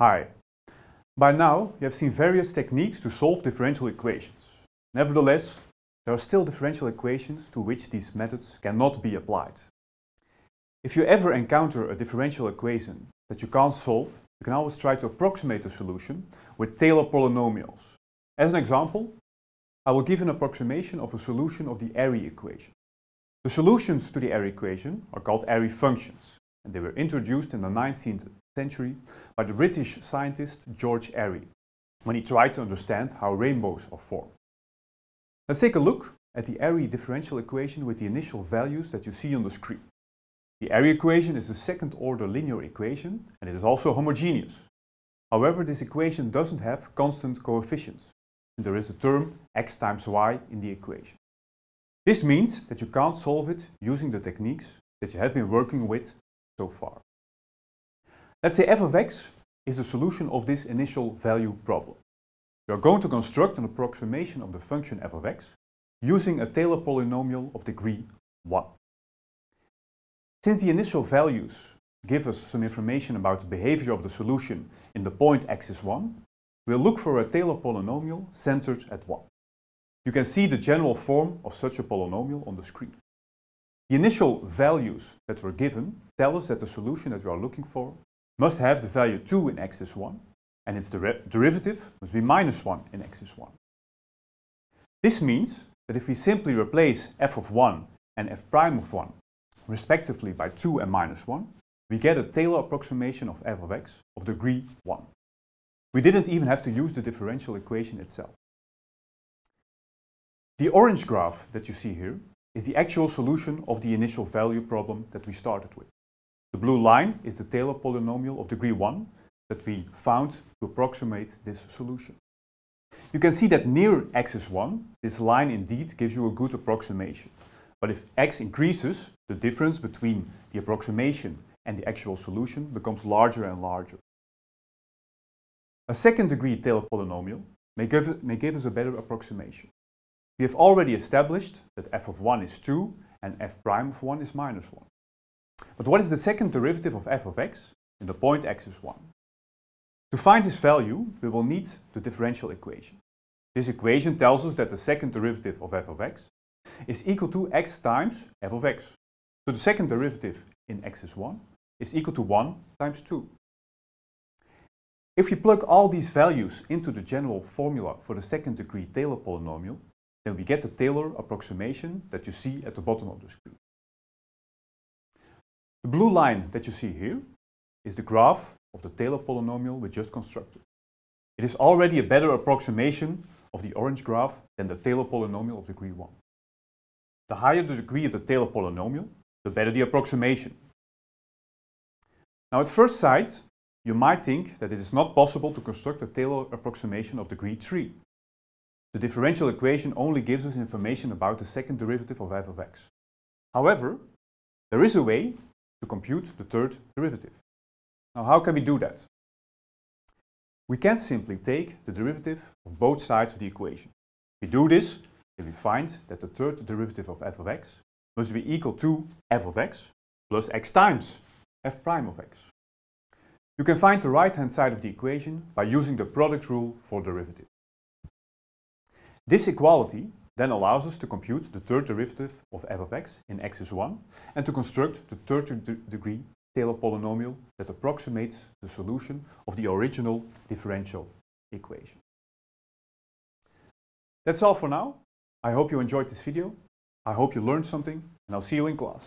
Hi. By now, you have seen various techniques to solve differential equations. Nevertheless, there are still differential equations to which these methods cannot be applied. If you ever encounter a differential equation that you can't solve, you can always try to approximate the solution with Taylor polynomials. As an example, I will give an approximation of a solution of the Airy equation. The solutions to the Airy equation are called Airy functions, and they were introduced in the 19th century by the British scientist George Airy when he tried to understand how rainbows are formed. Let's take a look at the Airy differential equation with the initial values that you see on the screen. The Airy equation is a second order linear equation and it is also homogeneous. However, this equation doesn't have constant coefficients and there is a term x times y in the equation. This means that you can't solve it using the techniques that you have been working with so far. Let's say f of x is the solution of this initial value problem. We are going to construct an approximation of the function f of x using a Taylor polynomial of degree 1. Since the initial values give us some information about the behavior of the solution in the point x is 1, we'll look for a Taylor polynomial centered at 1. You can see the general form of such a polynomial on the screen. The initial values that were given tell us that the solution that we are looking for must have the value 2 in x is 1 and its der derivative must be minus 1 in x is 1. This means that if we simply replace f of 1 and f prime of 1 respectively by 2 and minus 1, we get a Taylor approximation of f of x of degree 1. We didn't even have to use the differential equation itself. The orange graph that you see here is the actual solution of the initial value problem that we started with. The blue line is the Taylor polynomial of degree 1 that we found to approximate this solution. You can see that near x is 1, this line indeed gives you a good approximation. But if x increases, the difference between the approximation and the actual solution becomes larger and larger. A second degree Taylor polynomial may give, may give us a better approximation. We have already established that f of 1 is 2 and f prime of 1 is minus 1. But what is the second derivative of f of x in the point x is 1? To find this value, we will need the differential equation. This equation tells us that the second derivative of f of x is equal to x times f of x. So the second derivative in x is 1 is equal to 1 times 2. If you plug all these values into the general formula for the second degree Taylor polynomial, then we get the Taylor approximation that you see at the bottom of the screen. The blue line that you see here is the graph of the Taylor polynomial we just constructed. It is already a better approximation of the orange graph than the Taylor polynomial of degree 1. The higher the degree of the Taylor polynomial, the better the approximation. Now at first sight, you might think that it is not possible to construct a Taylor approximation of degree 3. The differential equation only gives us information about the second derivative of f of x. However, there is a way to compute the third derivative. Now how can we do that? We can simply take the derivative of both sides of the equation. We do this if we find that the third derivative of f of x must be equal to f of x plus x times f prime of x. You can find the right hand side of the equation by using the product rule for derivative. This equality then allows us to compute the third derivative of f of x in x is 1 and to construct the third de degree Taylor polynomial that approximates the solution of the original differential equation. That's all for now. I hope you enjoyed this video. I hope you learned something and I'll see you in class.